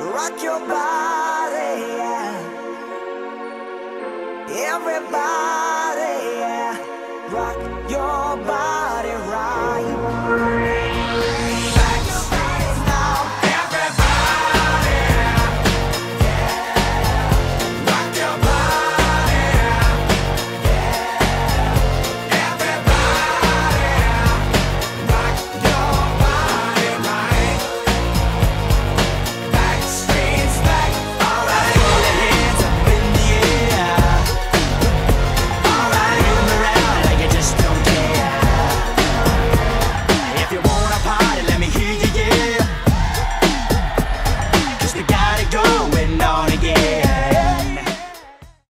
Rock your body, yeah. Everybody, yeah. Rock.